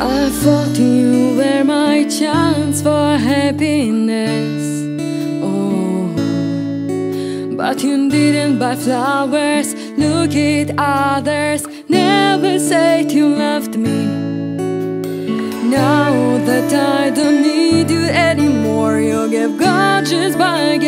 I thought you were my chance for happiness. Oh, but you didn't buy flowers. Look at others. Never said you loved me. Now that I don't need you anymore You give gorgeous by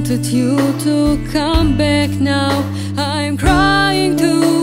wanted you to come back now. I'm crying too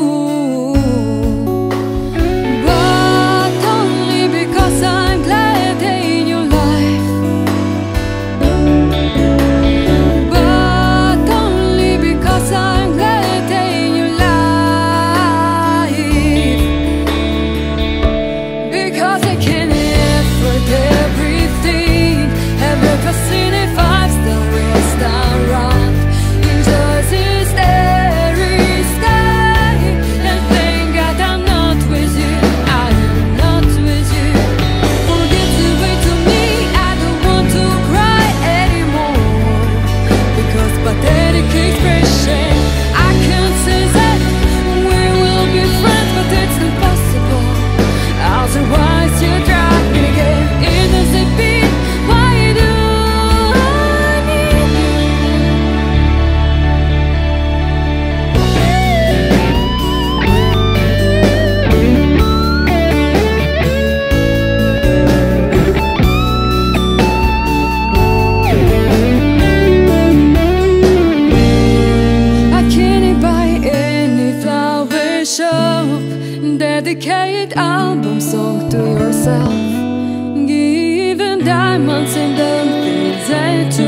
Dedicated album song to yourself. Give Given diamonds and them things they do